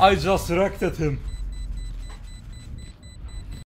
I just wrecked him.